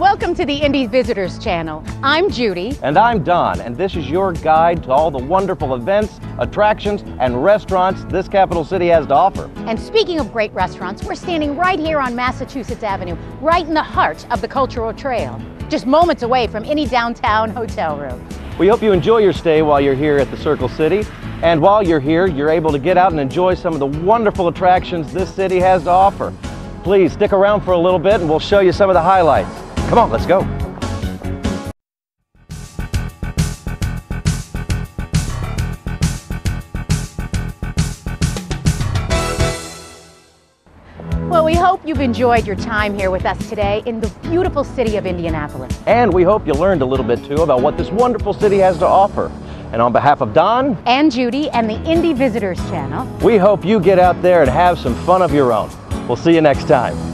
Welcome to the Indy Visitors Channel. I'm Judy. And I'm Don, and this is your guide to all the wonderful events, attractions, and restaurants this capital city has to offer. And speaking of great restaurants, we're standing right here on Massachusetts Avenue, right in the heart of the Cultural Trail, just moments away from any downtown hotel room. We hope you enjoy your stay while you're here at the Circle City. And while you're here, you're able to get out and enjoy some of the wonderful attractions this city has to offer. Please stick around for a little bit and we'll show you some of the highlights. Come on, let's go. Well, we hope you've enjoyed your time here with us today in the beautiful city of Indianapolis. And we hope you learned a little bit too about what this wonderful city has to offer. And on behalf of Don and Judy and the Indy Visitors Channel, we hope you get out there and have some fun of your own. We'll see you next time.